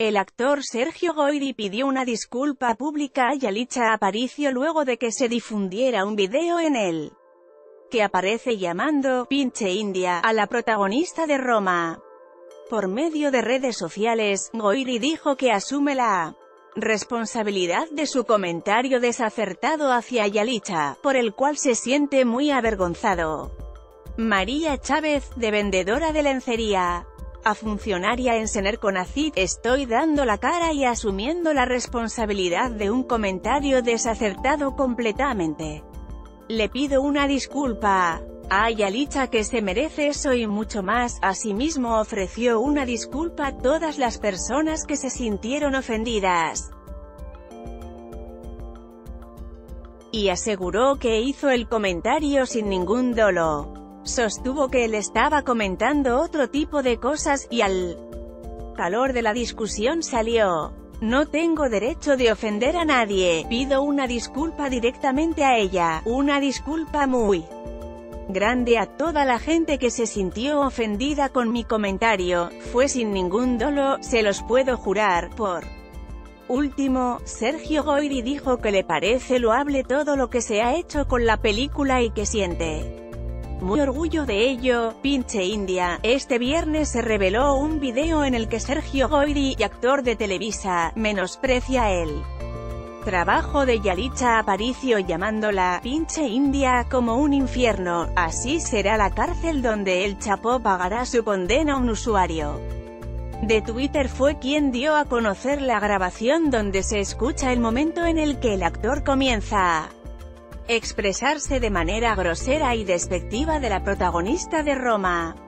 El actor Sergio Goyri pidió una disculpa pública a Yalitza Aparicio luego de que se difundiera un video en él que aparece llamando «pinche india» a la protagonista de Roma. Por medio de redes sociales, Goyri dijo que asume la responsabilidad de su comentario desacertado hacia Yalitza, por el cual se siente muy avergonzado. María Chávez, de vendedora de lencería, a funcionaria en Sener Conacid, estoy dando la cara y asumiendo la responsabilidad de un comentario desacertado completamente. Le pido una disculpa. A Yalitza que se merece eso y mucho más, asimismo ofreció una disculpa a todas las personas que se sintieron ofendidas. Y aseguró que hizo el comentario sin ningún dolo. Sostuvo que él estaba comentando otro tipo de cosas, y al calor de la discusión salió. No tengo derecho de ofender a nadie, pido una disculpa directamente a ella, una disculpa muy grande a toda la gente que se sintió ofendida con mi comentario, fue sin ningún dolo, se los puedo jurar, por último, Sergio Goyri dijo que le parece loable todo lo que se ha hecho con la película y que siente muy orgullo de ello, pinche India, este viernes se reveló un video en el que Sergio Goyri, actor de Televisa, menosprecia el trabajo de Yalitza Aparicio llamándola «pinche India» como un infierno, así será la cárcel donde el Chapo pagará su condena a un usuario de Twitter. Fue quien dio a conocer la grabación donde se escucha el momento en el que el actor comienza expresarse de manera grosera y despectiva de la protagonista de Roma.